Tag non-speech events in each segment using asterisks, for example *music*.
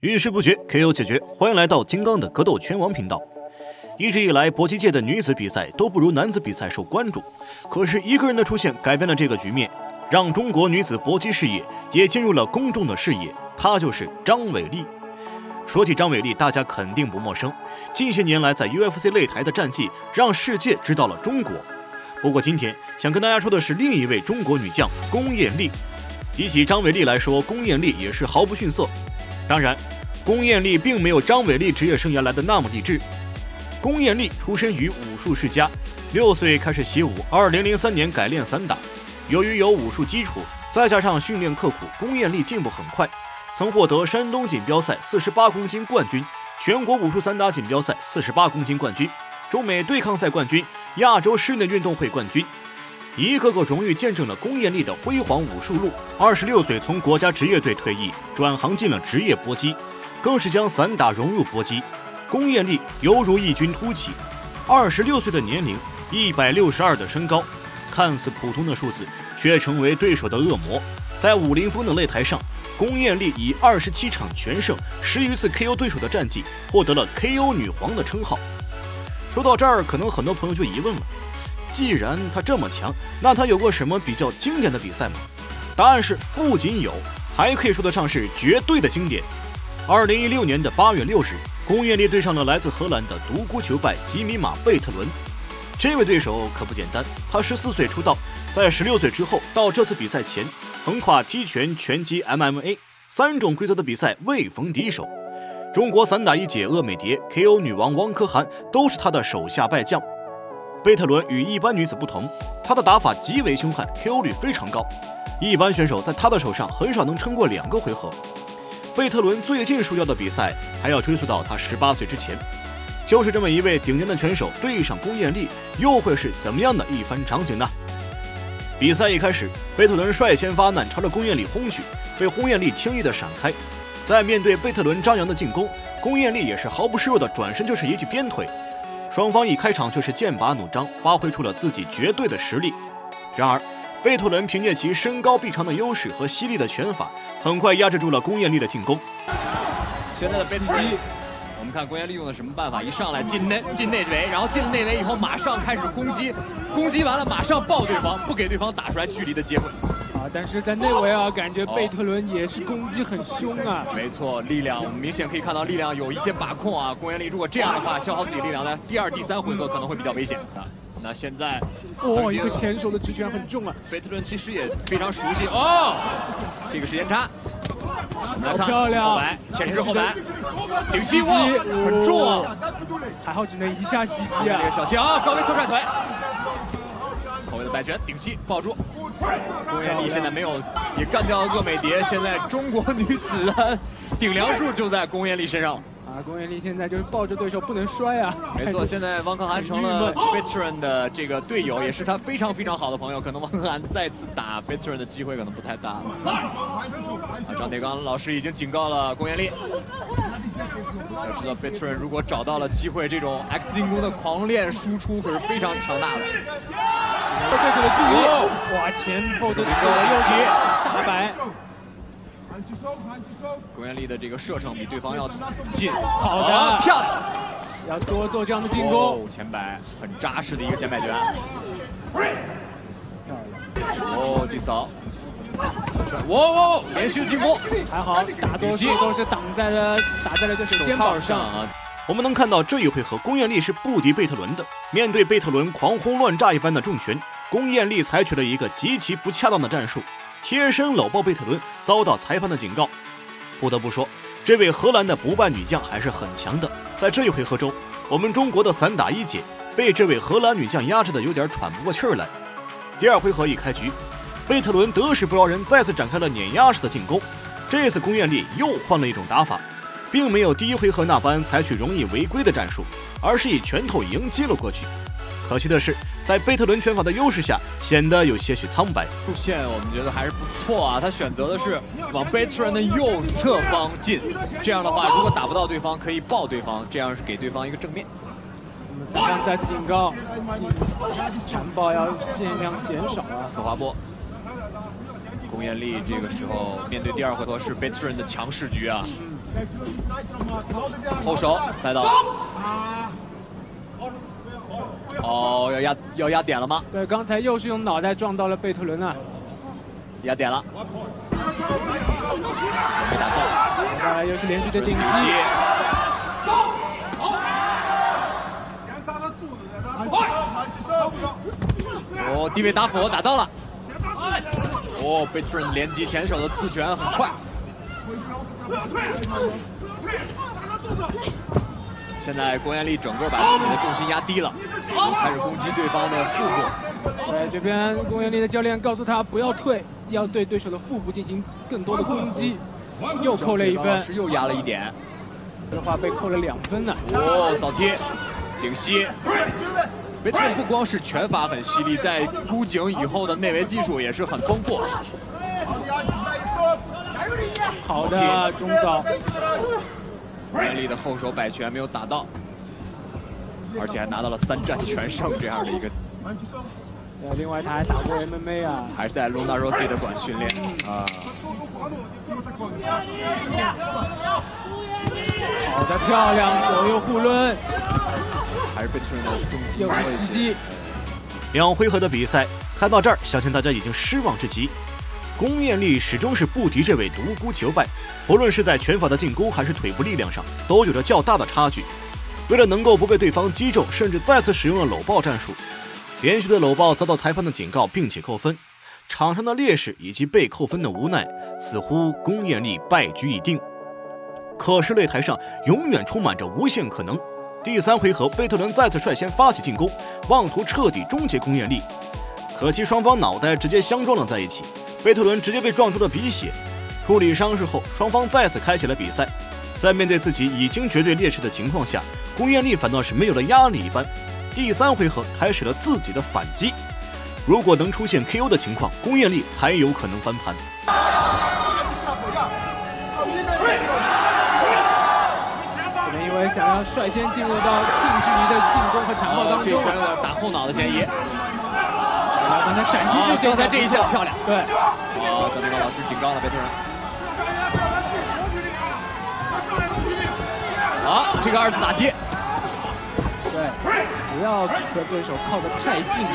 遇事不决，KO 解决。欢迎来到金刚的格斗拳王频道。一直以来，搏击界的女子比赛都不如男子比赛受关注。可是，一个人的出现改变了这个局面，让中国女子搏击事业也进入了公众的视野。她就是张伟丽。说起张伟丽，大家肯定不陌生。近些年来，在 UFC 擂台的战绩让世界知道了中国。不过，今天想跟大家说的是另一位中国女将龚艳丽。比起张伟丽来说，龚艳丽也是毫不逊色。当然，龚艳丽并没有张伟丽职业生涯来的那么励志。龚艳丽出身于武术世家，六岁开始习武，二零零三年改练散打。由于有武术基础，再加上训练刻苦，龚艳丽进步很快，曾获得山东锦标赛四十八公斤冠军、全国武术散打锦标赛四十八公斤冠军、中美对抗赛冠军、亚洲室内运动会冠军。一个个荣誉见证了龚艳丽的辉煌武术路。二十六岁从国家职业队退役，转行进了职业搏击，更是将散打融入搏击。龚艳丽犹如异军突起。二十六岁的年龄，一百六十二的身高，看似普通的数字，却成为对手的恶魔。在武林风的擂台上，龚艳丽以二十七场全胜、十余次 KO 对手的战绩，获得了 KO 女皇的称号。说到这儿，可能很多朋友就疑问了。既然他这么强，那他有过什么比较经典的比赛吗？答案是不仅有，还可以说得上是绝对的经典。二零一六年的八月六日，龚艳丽对上了来自荷兰的独孤求败吉米马贝特伦。这位对手可不简单，他十四岁出道，在十六岁之后到这次比赛前，横跨踢拳、拳击、MMA 三种规则的比赛未逢敌手。中国散打一姐鄂美蝶、KO 女王汪可涵都是他的手下败将。贝特伦与一般女子不同，她的打法极为凶悍，KO 率非常高。一般选手在她的手上很少能撑过两个回合。贝特伦最近输掉的比赛还要追溯到他十八岁之前。就是这么一位顶尖的拳手对上龚艳丽，又会是怎么样的一番场景呢？比赛一开始，贝特伦率先发难，朝着龚艳丽轰去，被龚艳丽轻易的闪开。在面对贝特伦张扬的进攻，龚艳丽也是毫不示弱的转身就是一记鞭腿。双方一开场就是剑拔弩张，发挥出了自己绝对的实力。然而，贝特伦凭借其身高臂长的优势和犀利的拳法，很快压制住了龚艳丽的进攻。现在的贝特伦，我们看龚艳丽用的什么办法？一上来进内进内围，然后进了内围以后，马上开始攻击，攻击完了马上抱对方，不给对方打出来距离的机会。但是在内围啊，感觉贝特伦也是攻击很凶啊。*laughs* 没错，力量我们明显可以看到力量有一些把控啊。公园里如果这样的话，消耗自己力量，呢第二、第三回合可能会比较危险啊。那现在，哦，一个前手的直拳很重啊。贝特伦其实也非常熟悉哦。这个时间差，好漂亮，后排前置后排，顶膝哇，很重啊。还好只能一下袭击啊。小心啊，高位侧踹腿。摆拳顶膝抱住。龚艳丽现在没有也干掉了鄂美蝶，现在中国女子的顶梁柱就在龚艳丽身上。啊，龚艳丽现在就是抱着对手不能摔啊。没错，现在汪克涵成了 *laughs* Veteran 的这个队友，也是他非常非常好的朋友。可能汪克涵再次打 Veteran 的机会可能不太大了。啊，张铁刚老师已经警告了龚艳丽。要知道 Veteran 如果找到了机会，这种 X 进攻的狂练输出可是非常强大的。对手的注意，哇，前后都勾了右击，大摆。龚艳丽的这个射程比对方要近，好的，漂亮，要多做这样的进攻。前摆很扎实的一个前摆拳。哦，第扫，哇哇，连续进攻，还好，大多数都是挡在了打在了这手肩膀上啊。我们能看到这一回合，龚艳丽是不敌贝特伦的。面对贝特伦狂轰乱炸一般的重拳，龚艳丽采取了一个极其不恰当的战术，贴身搂抱贝特伦，遭到裁判的警告。不得不说，这位荷兰的不败女将还是很强的。在这一回合中，我们中国的散打一姐被这位荷兰女将压制的有点喘不过气儿来。第二回合一开局，贝特伦得势不饶人，再次展开了碾压式的进攻。这次龚艳丽又换了一种打法。并没有第一回合那般采取容易违规的战术，而是以拳头迎击了过去。可惜的是，在贝特伦拳法的优势下，显得有些许苍白。路线我们觉得还是不错啊，他选择的是往贝特伦的右侧方进。这样的话，如果打不到对方，可以抱对方，这样是给对方一个正面。我们刚才警告，缠抱要尽量减少啊。侧滑波，龚彦丽这个时候面对第二回合是 Veteran 的强势局啊，后手带到，哦，要压要压点了吗？对，刚才又是用脑袋撞到了贝特伦啊，压点了，没打到，接下来又是连续的顶击。哦，低位打火打到了。哦，Veteran 连击前手的刺拳很快。现在龚彦丽整个把自己的重心压低了，开始攻击对方的腹部。对，这边龚彦丽的教练告诉他不要退，要对对手的腹部进行更多的攻击。又扣了一分，又压了一点。的话被扣了两分呢。哦，扫踢，顶膝。维特不光是拳法很犀利，在出井以后的内围技术也是很丰富。好的，中招。严厉的后手摆拳没有打到，而且还拿到了三战全胜这样的一个。呃，另外他还打过 MMA 啊，还是在 Luna Rossi 的馆训练啊。好的，漂亮，左右互抡。还是被出了重击，又是袭击。两回合的比赛看到这儿，相信大家已经失望至极。龚艳丽始终是不敌这位独孤求败，不论是在拳法的进攻还是腿部力量上，都有着较大的差距。为了能够不被对方击中，甚至再次使用了搂抱战术，连续的搂抱遭到裁判的警告，并且扣分。场上的劣势以及被扣分的无奈，似乎龚艳丽败局已定。可是擂台上永远充满着无限可能。第三回合，贝特伦再次率先发起进攻，妄图彻底终结宫彦丽。可惜双方脑袋直接相撞了在一起，贝特伦直接被撞出了鼻血。处理伤势后，双方再次开启了比赛。在面对自己已经绝对劣势的情况下，龚彦丽反倒是没有了压力一般。第三回合开始了自己的反击。如果能出现 KO 的情况，龚彦丽才有可能翻盘。想要率先进入到近距离的进攻和强暴当中，打后脑的嫌疑。刚才闪击就刚才这一下漂亮。对。啊，德明高老师紧张了别突然。好，这个二次打击。对，不要和对手靠得太近，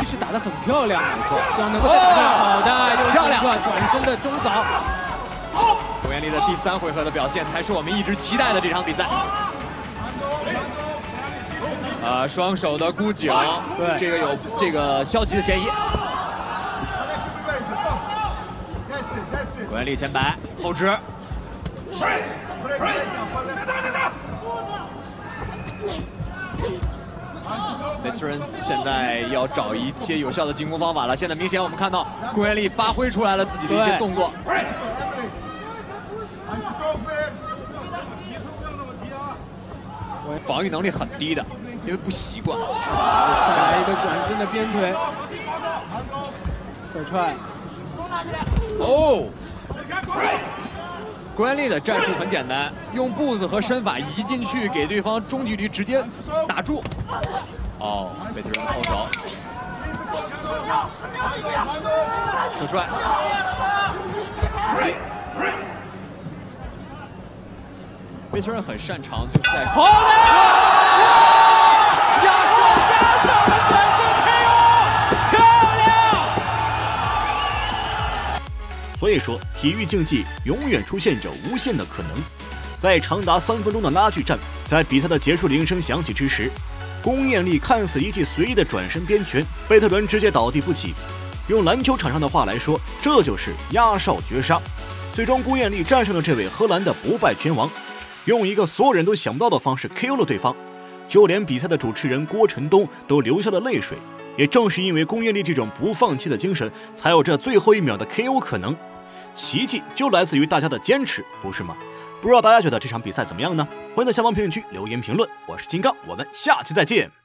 其实打得很漂亮，没错。希望能够再打好的，漂亮，转身的中早。龚彦丽的第三回合的表现才是我们一直期待的这场比赛。呃，双手的箍颈，对，这个有这个消极的嫌疑。龚彦丽前摆后直。e e a n 现在要找一些有效的进攻方法了。现在明显我们看到龚彦丽发挥出来了自己的一些动作。防御能力很低的。因为不习惯，再来一个转身的鞭腿，再踹。哦，郭彦丽的战术很简单，用步子和身法移进去，给对方中距离直接打住。哦，被对方后手，小帅。贝特人很擅长就是在。所以说，体育竞技永远出现着无限的可能。在长达三分钟的拉锯战，在比赛的结束铃声响起之时，龚艳丽看似一记随意的转身边拳，贝特伦直接倒地不起。用篮球场上的话来说，这就是压哨绝杀。最终，龚艳丽战胜了这位荷兰的不败拳王，用一个所有人都想不到的方式 KO 了对方。就连比赛的主持人郭晨东都流下了泪水。也正是因为龚艳丽这种不放弃的精神，才有这最后一秒的 KO 可能。奇迹就来自于大家的坚持，不是吗？不知道大家觉得这场比赛怎么样呢？欢迎在下方评论区留言评论。我是金刚，我们下期再见。